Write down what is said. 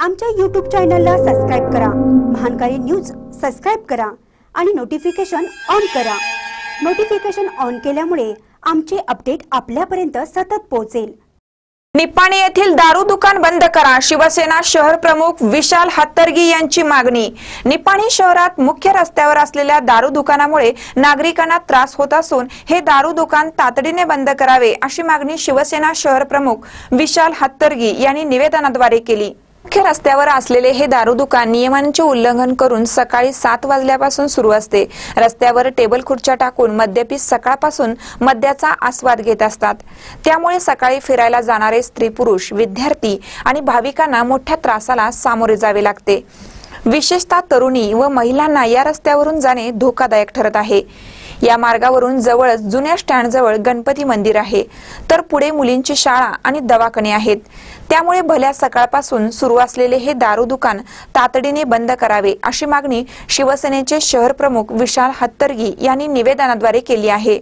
आमच्या यूट्यूब चॅनलला सबस्क्राईब करा. महानकारी न्यूज सबस्क्राईब करा आणि नोटिफिकेशन ऑन करा. नोटिफिकेशन ऑन केल्यामुळे आमचे अपडेट आपल्यापर्यंत सतत पोहोचेल. निपाणी येथील दारू दुकान बंद करा. शिवसेना शहर प्रमुख विशाल हत्तरगी यांची मागणी. निपाणी शहरात मुख्य रस्त्यावर असलेल्या दारू दुकानामुळे नागरिकांना त्रास होत असून हे दारू दुकान तातडीने बंद करावे अशी मागणी शिवसेना शहर प्रमुख विशाल हत्तरगी यांनी निवेदनाद्वारे केली. मुख्य रस्त्यावर असलेले हे दारू दुकान नियमांचे उल्लंघन करून सकाळी सात वाजल्यापासून सुरू असते. रस्त्यावर टेबल खुर्च्या टाकून मद्यपी सकाळपासून मद्याचा आस्वाद घेत असतात. त्यामुळे सकाळी फिरायला जाणारे स्त्री पुरुष विद्यार्थी आणि भाविकांना मोठ्या त्रासाला सामोरे जावे लागते. विशेषतः तरुणी व महिलांना या रस्त्यावरून जाणे धोकादायक ठरत आहे. या मार्गावरून जवळच जुन्या स्टँडजवळ गणपती मंदिर आहे. तर पुढे मुलींची शाळा आणि दवाखाने आहेत. त्यामुळे भल्या सकाळपासून सुरू असलेले हे दारू दुकान तातडीने बंद करावे अशी मागणी शिवसेनेचे शहर प्रमुख विशाल हत्तरगी यांनी निवेदनाद्वारे केली आहे.